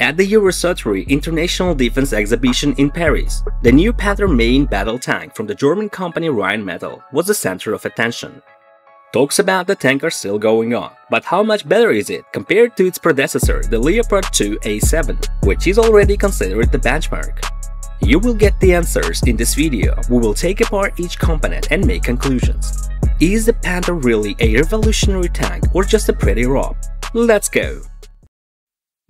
At the Eurosatory International Defense Exhibition in Paris, the new Panther main battle tank from the German company Rheinmetall was the center of attention. Talks about the tank are still going on, but how much better is it compared to its predecessor, the Leopard 2 A7, which is already considered the benchmark? You will get the answers in this video, we will take apart each component and make conclusions. Is the Panther really a revolutionary tank or just a pretty rob? Let's go!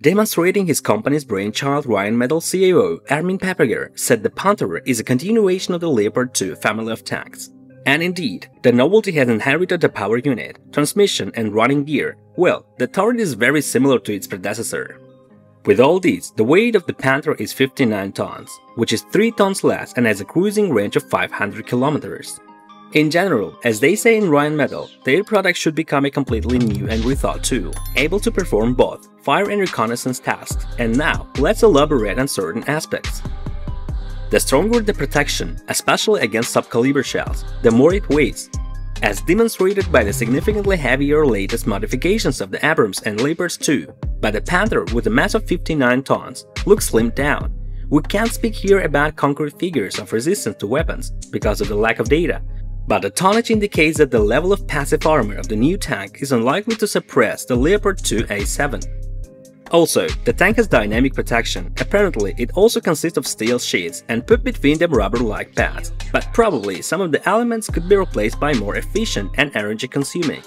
Demonstrating his company's brainchild Rheinmetall CEO Armin Papperger said the Panther is a continuation of the Leopard 2 family of tanks. And indeed, the novelty has inherited the power unit, transmission and running gear. Well, the turret is very similar to its predecessor. With all these, the weight of the Panther is 59 tons, which is 3 tons less and has a cruising range of 500 kilometers. In general, as they say in Rheinmetall, their product should become a completely new and rethought tool, able to perform both fire and reconnaissance tasks. And now, let's elaborate on certain aspects. The stronger the protection, especially against subcaliber shells, the more it weighs, as demonstrated by the significantly heavier latest modifications of the Abrams and Leopards 2. But the Panther with a mass of 59 tons looks slimmed down. We can't speak here about concrete figures of resistance to weapons because of the lack of data, but the tonnage indicates that the level of passive armor of the new tank is unlikely to suppress the Leopard 2 A7. Also, the tank has dynamic protection, apparently it also consists of steel sheets and put between them rubber-like pads, but probably some of the elements could be replaced by more efficient and energy consuming.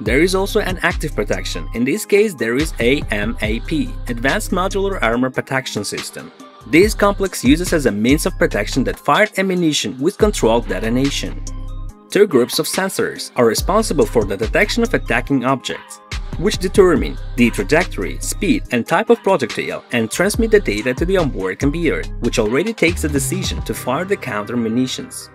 There is also an active protection, in this case there is AMAP, Advanced Modular Armor Protection System. This complex uses as a means of protection that fired ammunition with controlled detonation. Two groups of sensors are responsible for the detection of attacking objects, which determine the trajectory, speed, and type of projectile and transmit the data to the onboard computer, which already takes a decision to fire the counter munitions.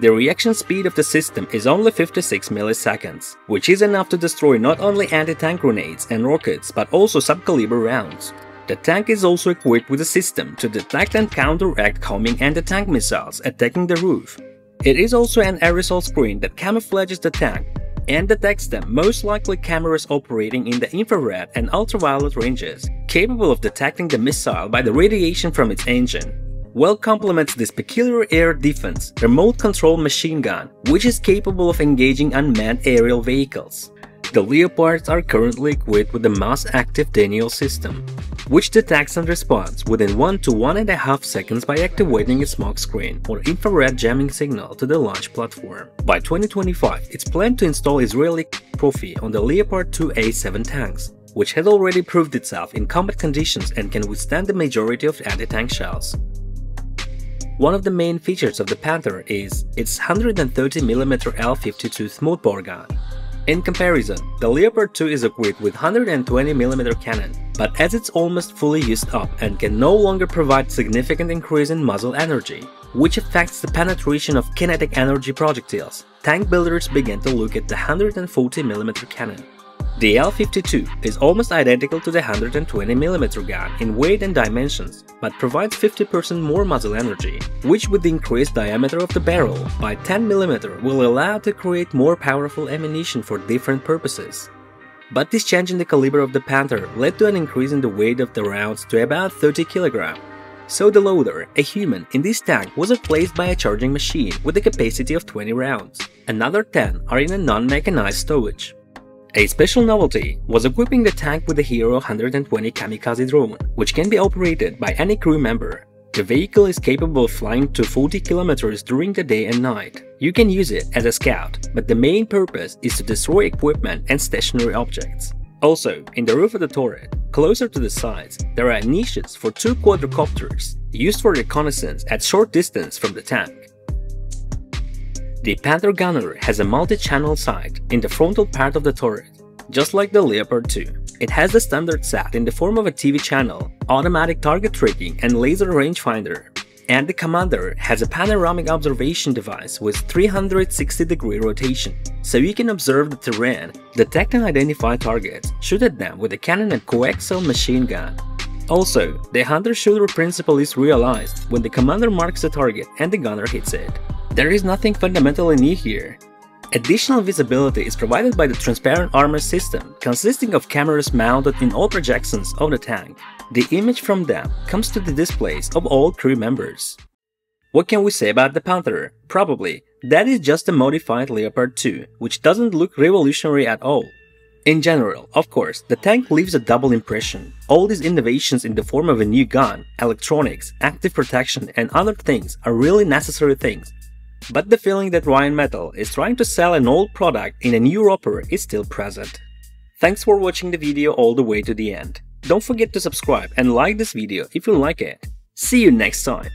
The reaction speed of the system is only 56 milliseconds, which is enough to destroy not only anti-tank grenades and rockets but also subcaliber rounds. The tank is also equipped with a system to detect and counteract homing anti-tank missiles attacking the roof. It is also an aerosol screen that camouflages the tank and detects them, most likely cameras operating in the infrared and ultraviolet ranges, capable of detecting the missile by the radiation from its engine. Well complements this peculiar air defense remote control machine gun, which is capable of engaging unmanned aerial vehicles. The Leopards are currently equipped with the MUSS Active Denial system, which detects and responds within 1 to 1.5 seconds by activating a smoke screen or infrared jamming signal to the launch platform. By 2025, it's planned to install Israeli Trophy on the Leopard 2A7 tanks, which has already proved itself in combat conditions and can withstand the majority of anti-tank shells. One of the main features of the Panther is its 130mm L52 smoothbore gun, in comparison, the Leopard 2 is equipped with 120mm cannon, but as it's almost fully used up and can no longer provide significant increase in muzzle energy, which affects the penetration of kinetic energy projectiles, tank builders began to look at the 140mm cannon. The L52 is almost identical to the 120mm gun in weight and dimensions, but provides 50% more muzzle energy, which with the increased diameter of the barrel by 10mm will allow to create more powerful ammunition for different purposes. But this change in the caliber of the Panther led to an increase in the weight of the rounds to about 30 kg. So the loader, a human, in this tank was replaced by a charging machine with a capacity of 20 rounds. Another 10 are in a non-mechanized stowage. A special novelty was equipping the tank with the Hero 120 kamikaze drone, which can be operated by any crew member. The vehicle is capable of flying to 40 kilometers during the day and night. You can use it as a scout, but the main purpose is to destroy equipment and stationary objects. Also, in the roof of the turret, closer to the sides, there are niches for two quadricopters, used for reconnaissance at short distance from the tank. The Panther Gunner has a multi-channel sight in the frontal part of the turret, just like the Leopard 2. It has the standard set in the form of a TV channel, automatic target tracking and laser rangefinder. And the commander has a panoramic observation device with 360 degree rotation, so you can observe the terrain, detect and identify targets, shoot at them with a cannon and coaxial machine gun. Also, the hunter-shooter principle is realized when the commander marks the target and the gunner hits it. There is nothing fundamentally new here. Additional visibility is provided by the transparent armor system, consisting of cameras mounted in all projections of the tank. The image from them comes to the displays of all crew members. What can we say about the Panther? Probably, that is just a modified Leopard 2, which doesn't look revolutionary at all. In general, of course, the tank leaves a double impression. All these innovations in the form of a new gun, electronics, active protection, and other things are really necessary things. But the feeling that Rheinmetall is trying to sell an old product in a new wrapper is still present. Thanks for watching the video all the way to the end. Don't forget to subscribe and like this video if you like it. See you next time!